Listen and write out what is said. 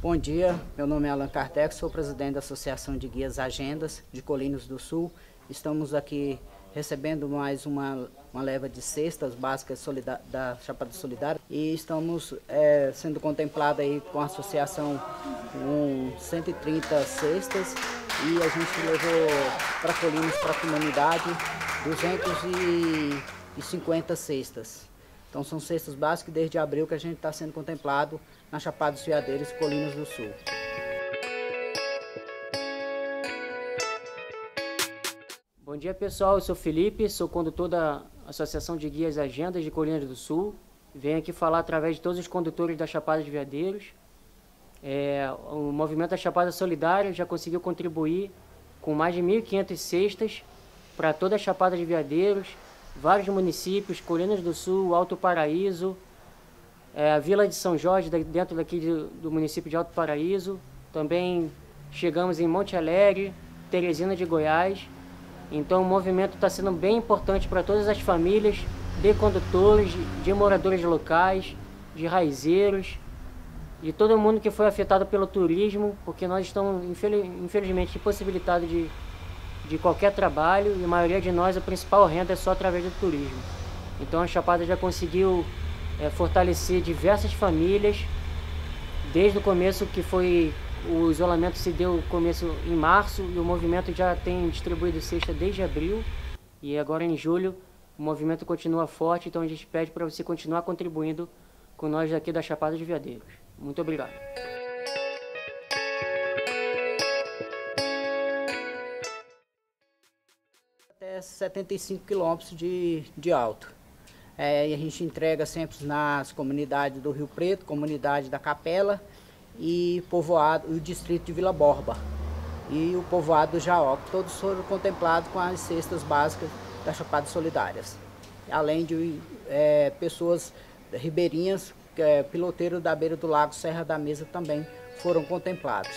Bom dia, meu nome é Alan Kardec, sou presidente da Associação de Guias Agendas de Colinas do Sul. Estamos aqui recebendo mais uma, uma leva de cestas básicas da Chapada Solidária e estamos é, sendo contemplados aí com a associação com 130 cestas e a gente levou para Colinas, para a comunidade, 250 cestas. Então são cestas básicas desde abril que a gente está sendo contemplado na Chapada dos Veadeiros, Colinas do Sul. Bom dia pessoal, eu sou Felipe, sou condutor da Associação de Guias Agendas de Colinas do Sul. Venho aqui falar através de todos os condutores da Chapada de Veadeiros. É, o movimento da Chapada Solidária já conseguiu contribuir com mais de 1.500 cestas para toda a Chapada de Veadeiros, vários municípios, Colinas do Sul, Alto Paraíso, é, a Vila de São Jorge, dentro daqui do, do município de Alto Paraíso. Também chegamos em Monte Alegre, Teresina de Goiás. Então o movimento está sendo bem importante para todas as famílias de condutores, de moradores locais, de raizeiros, de todo mundo que foi afetado pelo turismo, porque nós estamos infelizmente impossibilitados de, de qualquer trabalho e a maioria de nós a principal renda é só através do turismo. Então a Chapada já conseguiu é, fortalecer diversas famílias desde o começo que foi o isolamento se deu começo em março e o movimento já tem distribuído cesta desde abril e agora em julho o movimento continua forte, então a gente pede para você continuar contribuindo com nós aqui da Chapada de Veadeiros. Muito obrigado. Até 75 quilômetros de, de alto. É, e a gente entrega sempre nas comunidades do Rio Preto, comunidade da Capela e povoado, o distrito de Vila Borba e o povoado do Jaó, todos foram contemplados com as cestas básicas das Chapadas Solidárias. Além de é, pessoas ribeirinhas, é, piloteiro da beira do lago Serra da Mesa também foram contemplados.